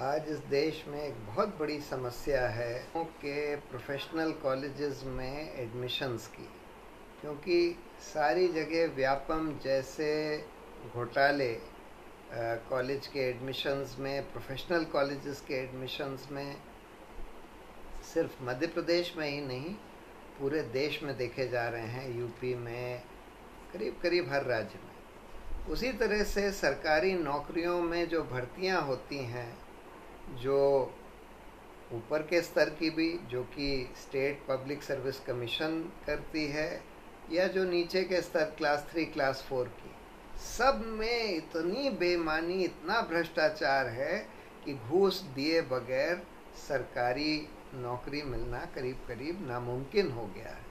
आज इस देश में एक बहुत बड़ी समस्या है कि प्रोफेशनल कॉलेजेस में एडमिशन्स की, क्योंकि सारी जगह व्यापम जैसे घोटाले कॉलेज के एडमिशन्स में प्रोफेशनल कॉलेजेस के एडमिशन्स में सिर्फ़ मध्य प्रदेश में ही नहीं, पूरे देश में देखे जा रहे हैं यूपी में करीब करीब हर राज्य में। उसी तरह से सरकारी नौकरियों में जो भर्तियाँ होती हैं जो ऊपर के स्तर की भी, जो कि स्टेट पब्लिक सर्विस कमीशन करती है, या जो नीचे के स्तर क्लास थ्री क्लास फोर की, सब में इतनी बेमानी, इतना भ्रष्टाचार है कि घूस दिए बगैर सरकारी नौकरी मिलना करीब करीब नामुमकिन हो गया है।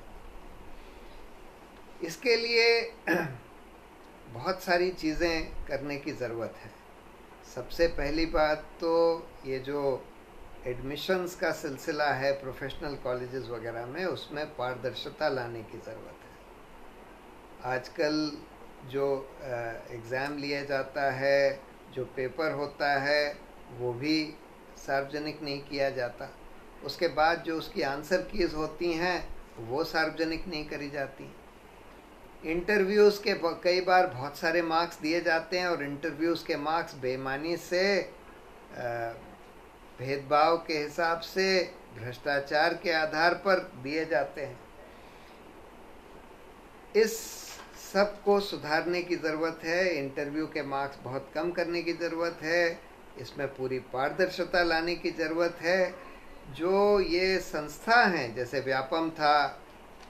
इसके लिए बहुत सारी चीज़ें करने की ज़रूरत है। सबसे पहली बात तो ये जो एडमिशन्स का सिलसिला है प्रोफेशनल कॉलेजेस वगैरह में, उसमें पारदर्शिता लाने की ज़रूरत है। आजकल जो एग्ज़ाम लिया जाता है, जो पेपर होता है, वो भी सार्वजनिक नहीं किया जाता। उसके बाद जो उसकी आंसर कीज होती हैं, वो सार्वजनिक नहीं करी जाती। इंटरव्यूज़ के कई बार बहुत सारे मार्क्स दिए जाते हैं और इंटरव्यूज़ के मार्क्स बेमानी से भेदभाव के हिसाब से, भ्रष्टाचार के आधार पर दिए जाते हैं। इस सबको सुधारने की ज़रूरत है इंटरव्यू के मार्क्स बहुत कम करने की ज़रूरत है, इसमें पूरी पारदर्शिता लाने की ज़रूरत है। जो ये संस्था हैं, जैसे व्यापम था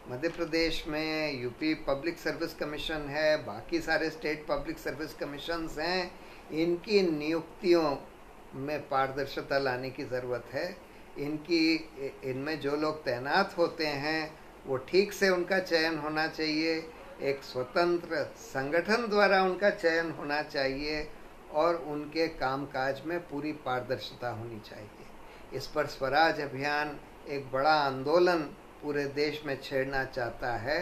मध्य प्रदेश में यूपी पब्लिक सर्विस कमीशन है, बाकी सारे स्टेट पब्लिक सर्विस कमीशंस हैं, इनकी नियुक्तियों में पारदर्शिता लाने की ज़रूरत है। इनकी, इनमें जो लोग तैनात होते हैं, वो ठीक से उनका चयन होना चाहिए, एक स्वतंत्र संगठन द्वारा उनका चयन होना चाहिए, और उनके कामकाज में पूरी पारदर्शिता होनी चाहिए। इस पर स्वराज अभियान एक बड़ा आंदोलन पूरे देश में छेड़ना चाहता है